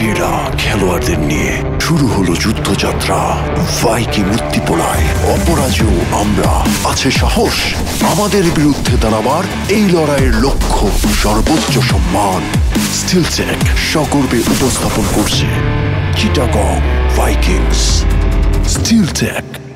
সেরা খেলোয়াড়দের নিয়ে শুরু হলো যুদ্ধযাত্রা। ভাইকিং উত্তিপলায় অপরাজেয় আমরা। আছে সাহস। আমাদের বিরুদ্ধে দাঁড়াবার এই লড়াইয়ের লক্ষ্য সর্বোচ্চ সম্মান। স্টিলচেক সগর্বে উপস্থাপন করছে। চিটাগং ভাইকিংস। স্টিলচেক